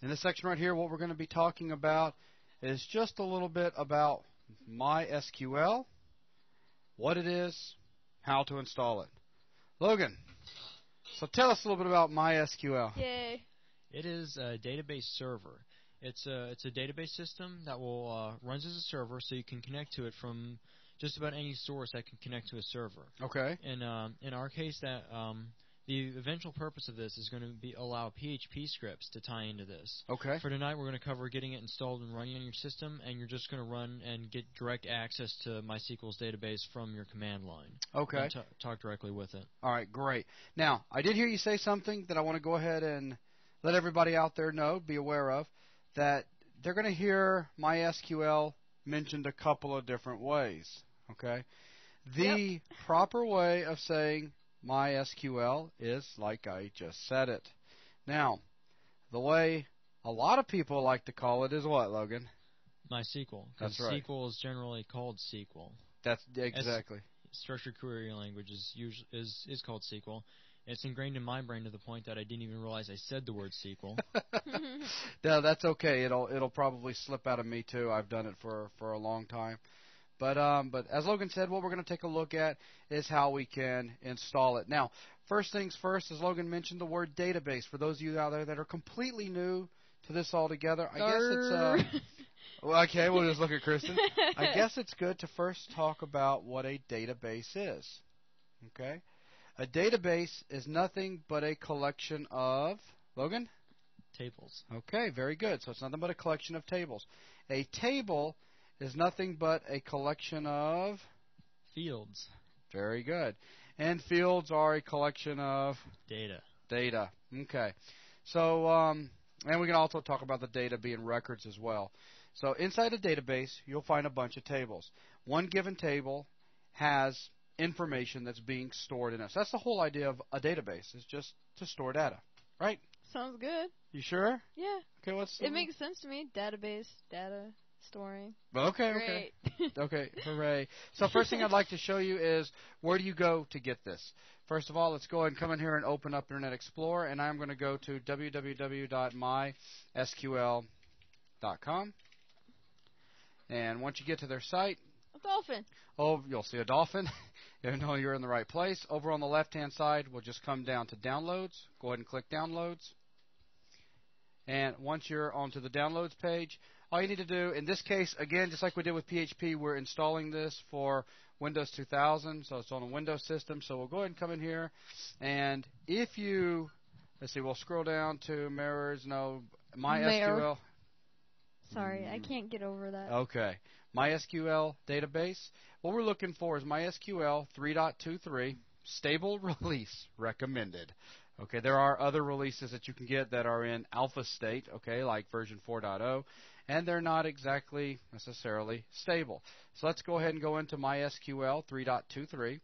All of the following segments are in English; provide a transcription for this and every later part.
In this section right here, what we're going to be talking about is just a little bit about MySQL, what it is, how to install it. Logan, so tell us a little bit about MySQL. Yay. It is a database server. It's a it's a database system that will uh, runs as a server, so you can connect to it from just about any source that can connect to a server. Okay. And um, in our case, that um, the eventual purpose of this is going to be allow PHP scripts to tie into this. Okay. For tonight, we're going to cover getting it installed and running on your system, and you're just going to run and get direct access to MySQL's database from your command line. Okay. And t- talk directly with it. All right, great. Now, I did hear you say something that I want to go ahead and let everybody out there know, be aware of, that they're going to hear MySQL mentioned a couple of different ways. Okay? The Yep. proper way of saying MySQL is like I just said it. Now, the way a lot of people like to call it is what, Logan? MySQL. That's right. SQL is generally called SQL. That's exactly. Structured query language is usually is is called SQL. It's ingrained in my brain to the point that I didn't even realize I said the word SQL. no, that's okay. It'll it'll probably slip out of me too. I've done it for for a long time. But um, but as Logan said, what we're going to take a look at is how we can install it. Now, first things first, as Logan mentioned, the word database. For those of you out there that are completely new to this altogether, I guess it's uh, well, okay. We'll just look at Kristen. I guess it's good to first talk about what a database is. Okay, a database is nothing but a collection of Logan. Tables. Okay, very good. So it's nothing but a collection of tables. A table is nothing but a collection of. Fields. Very good. And fields are a collection of Data. data. Okay. So, um, and we can also talk about the data being records as well. So inside a database, you'll find a bunch of tables. One given table has information that's being stored in it. So that's the whole idea of a database, is just to store data. Right? Sounds good. You sure? Yeah. Okay, what's It makes sense to me. Database, data, storing. Okay, okay. Okay, hooray. So first thing I'd like to show you is where do you go to get this? First of all, let's go ahead and come in here and open up Internet Explorer, and I'm going to go to www.mysql.com. And once you get to their site, A dolphin. oh, you'll see a dolphin. you know you're in the right place. Over on the left-hand side, we'll just come down to Downloads. Go ahead and click Downloads. And once you're onto the Downloads page, all you need to do, in this case, again, just like we did with PHP, we're installing this for Windows 2000, so it's on a Windows system. So we'll go ahead and come in here, and if you, let's see, we'll scroll down to mirrors, no, MySQL. Sorry, I mm. can't get over that. Okay. MySQL database. What we're looking for is MySQL 3.23 stable release recommended. Okay, there are other releases that you can get that are in alpha state, okay, like version 4.0, and they're not exactly necessarily stable. So let's go ahead and go into MySQL 3.23.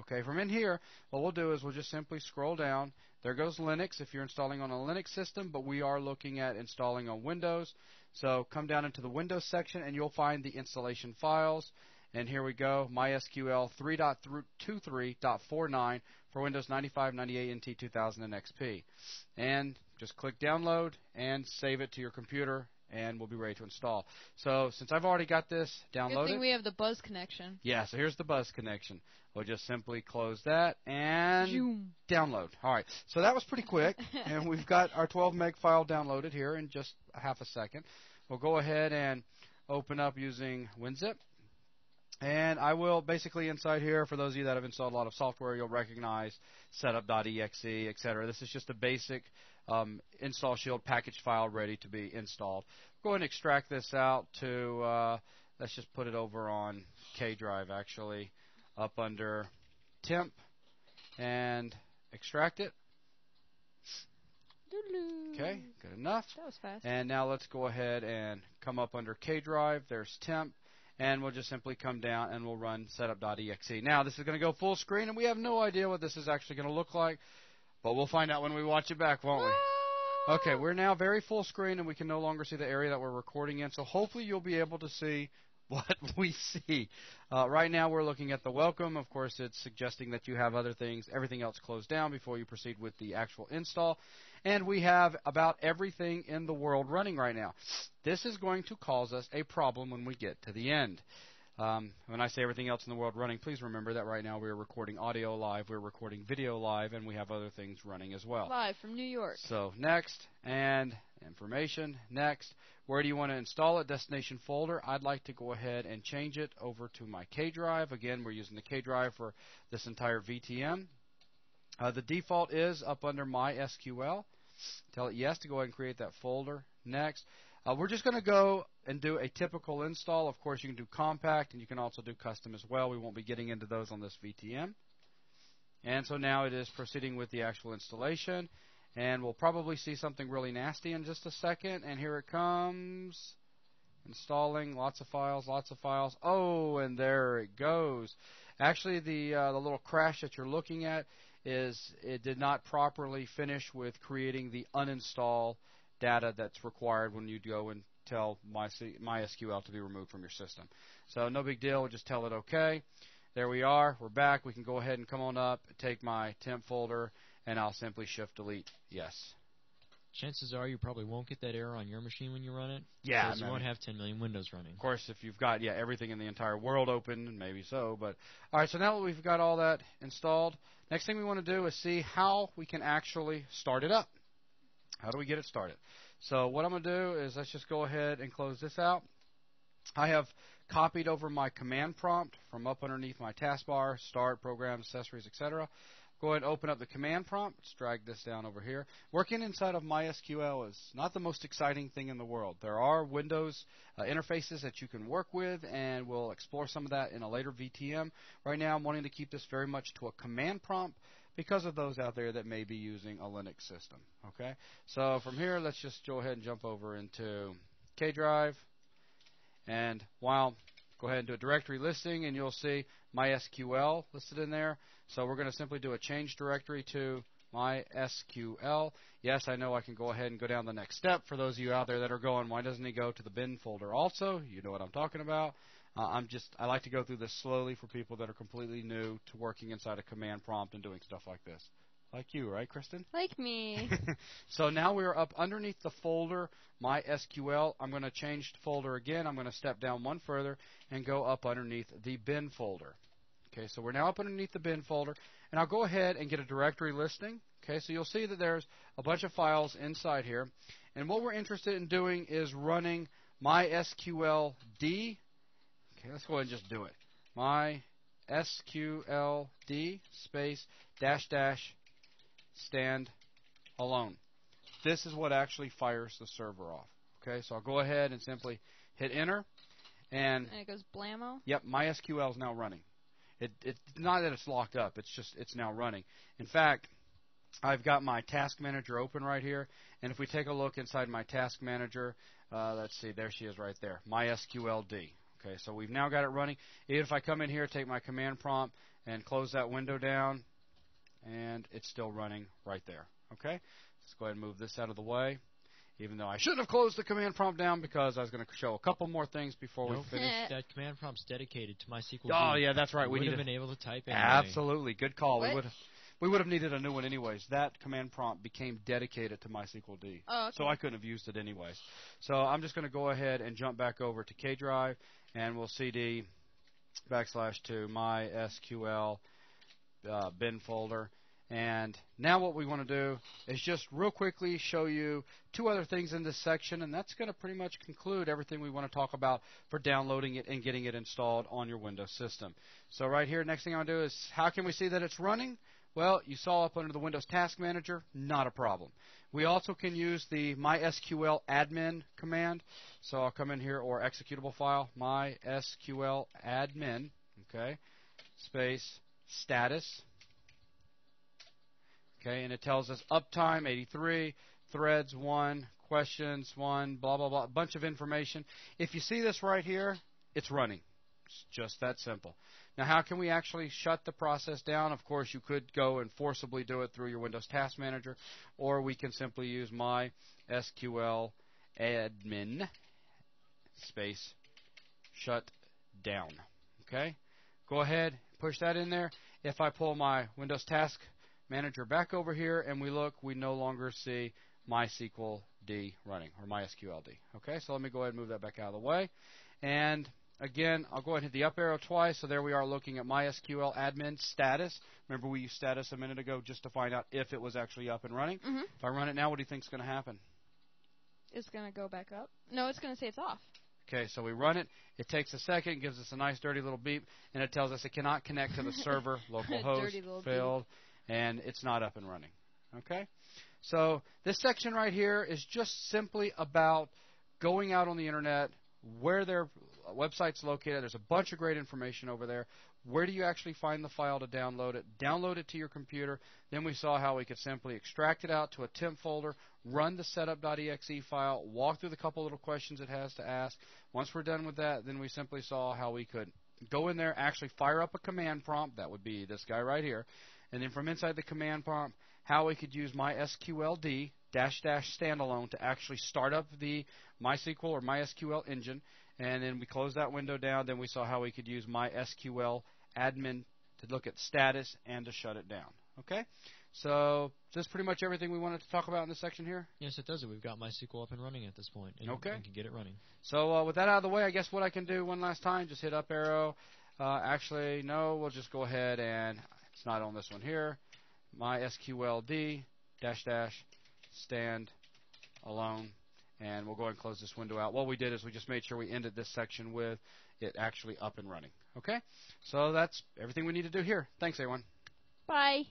Okay, from in here, what we'll do is we'll just simply scroll down. There goes Linux if you're installing on a Linux system, but we are looking at installing on Windows. So come down into the Windows section and you'll find the installation files. And here we go, MySQL 3.23.49 for Windows 95, 98, NT 2000, and XP. And just click download and save it to your computer and we'll be ready to install. So since I've already got this downloaded, Good thing we have the buzz connection. yeah, so here's the buzz connection. We'll just simply close that and Zoom. download. All right, so that was pretty quick, and we've got our 12 meg file downloaded here in just a half a second. We'll go ahead and open up using WinZip. And I will basically inside here, for those of you that have installed a lot of software, you'll recognize setup.exe, etc. This is just a basic um, install shield package file ready to be installed. Go ahead and extract this out to, uh, let's just put it over on K drive actually, up under temp, and extract it. Okay, good enough. That was fast. And now let's go ahead and come up under K drive. There's temp. And we'll just simply come down and we'll run setup.exe. Now this is going to go full screen, and we have no idea what this is actually going to look like, but we'll find out when we watch it back, won't we? Okay, we're now very full screen, and we can no longer see the area that we're recording in. So hopefully you'll be able to see what we see. Uh, right now, we're looking at the welcome. Of course, it's suggesting that you have other things, everything else closed down before you proceed with the actual install. And we have about everything in the world running right now. This is going to cause us a problem when we get to the end. Um, when I say everything else in the world running, please remember that right now we are recording audio live, we're recording video live, and we have other things running as well. Live from New York. So next, and information, next. Where do you want to install it? Destination folder. I'd like to go ahead and change it over to my K drive. Again, we're using the K drive for this entire VTM. Uh, the default is up under MySQL. Tell it yes to go ahead and create that folder. Next. Uh, we're just going to go and do a typical install. Of course, you can do compact and you can also do custom as well. We won't be getting into those on this VTM. And so now it is proceeding with the actual installation. And we'll probably see something really nasty in just a second. And here it comes. Installing lots of files, lots of files. Oh, and there it goes. Actually, the uh, the little crash that you're looking at is it did not properly finish with creating the uninstall data that's required when you go and tell MySQL to be removed from your system. So no big deal. We'll just tell it OK. There we are. We're back. We can go ahead and come on up, take my temp folder, and I'll simply shift delete yes. Chances are you probably won't get that error on your machine when you run it. Yeah, because you won't have 10 million windows running. Of course, if you've got yeah everything in the entire world open, maybe so. But all right, so now that we've got all that installed, next thing we want to do is see how we can actually start it up. How do we get it started? So what I'm going to do is let's just go ahead and close this out. I have copied over my command prompt from up underneath my taskbar, start, programs, accessories, etc. Go ahead and open up the command prompt. Let's drag this down over here. Working inside of MySQL is not the most exciting thing in the world. There are Windows uh, interfaces that you can work with, and we'll explore some of that in a later VTM. Right now, I'm wanting to keep this very much to a command prompt because of those out there that may be using a Linux system. Okay, so from here, let's just go ahead and jump over into K Drive, and while go ahead and do a directory listing, and you'll see MySQL listed in there. So we're going to simply do a change directory to MySQL. Yes, I know I can go ahead and go down the next step. For those of you out there that are going, why doesn't he go to the bin folder also? You know what I'm talking about. Uh, I'm just I like to go through this slowly for people that are completely new to working inside a command prompt and doing stuff like this. Like you, right, Kristen? Like me. so now we are up underneath the folder MySQL. I'm going to change the folder again. I'm going to step down one further and go up underneath the bin folder. Okay, so we're now up underneath the bin folder, and I'll go ahead and get a directory listing. Okay, so you'll see that there's a bunch of files inside here, and what we're interested in doing is running MySQL D Okay, let's go ahead and just do it. My SQLD space dash dash stand alone. This is what actually fires the server off. Okay, so I'll go ahead and simply hit enter, and, and it goes blammo. Yep, MySQL is now running. It, it's not that it's locked up; it's just it's now running. In fact, I've got my task manager open right here, and if we take a look inside my task manager, uh, let's see, there she is right there, My MySQLD. Okay, so we've now got it running. Even if I come in here, take my command prompt, and close that window down, and it's still running right there. Okay, let's go ahead and move this out of the way. Even though I shouldn't have closed the command prompt down because I was going to show a couple more things before nope. we finish. that command prompt's dedicated to MySQL. Oh yeah, that's right. We would have been able to type anyway. Absolutely, good call. What? We would we would have needed a new one anyways. That command prompt became dedicated to MySQL D. Oh, okay. So I couldn't have used it anyways. So I'm just going to go ahead and jump back over to K Drive and we'll cd backslash to MySQL uh, bin folder. And now what we want to do is just real quickly show you two other things in this section, and that's going to pretty much conclude everything we want to talk about for downloading it and getting it installed on your Windows system. So right here, next thing I want to do is how can we see that it's running? Well, you saw up under the Windows Task Manager, not a problem. We also can use the MySQL admin command. So I'll come in here or executable file, MySQL admin, okay, space status. Okay, and it tells us uptime 83, threads 1, questions 1, blah, blah, blah, a bunch of information. If you see this right here, it's running. It's just that simple. Now, how can we actually shut the process down? Of course, you could go and forcibly do it through your Windows Task Manager, or we can simply use my SQL admin space shut down. Okay? Go ahead, push that in there. If I pull my Windows Task Manager back over here and we look, we no longer see MySQL D running or MySQL D. Okay, so let me go ahead and move that back out of the way. And again, I'll go ahead and hit the up arrow twice. So there we are looking at MySQL admin status. Remember we used status a minute ago just to find out if it was actually up and running. Mhm. If I run it now, what do you think is going to happen? It's gonna go back up. No, it's gonna say it's off. Okay, so we run it. It takes a second, gives us a nice dirty little beep, and it tells us it cannot connect to the server, localhost, Dirty little beep. failed, and it's not up and running. Okay? So this section right here is just simply about going out on the internet, where their website's located. There's a bunch of great information over there. Where do you actually find the file to download it? Download it to your computer. Then we saw how we could simply extract it out to a temp folder, run the setup.exe file, walk through the couple little questions it has to ask. Once we're done with that, then we simply saw how we could go in there, actually fire up a command prompt. That would be this guy right here. And then from inside the command prompt, how we could use MySQLD dash dash standalone to actually start up the MySQL or MySQL engine. And then we closed that window down. Then we saw how we could use MySQL admin to look at status and to shut it down. Okay? So that's pretty much everything we wanted to talk about in this section here. Yes, it does. We've got MySQL up and running at this point, and Okay. and can get it running. So uh, with that out of the way, I guess what I can do one last time, just hit up arrow. Uh, actually, no, we'll just go ahead and it's not on this one here. MySQLD dash dash stand alone, and we'll go ahead and close this window out. What we did is we just made sure we ended this section with it actually up and running. Okay, so that's everything we need to do here. Thanks, everyone. Bye.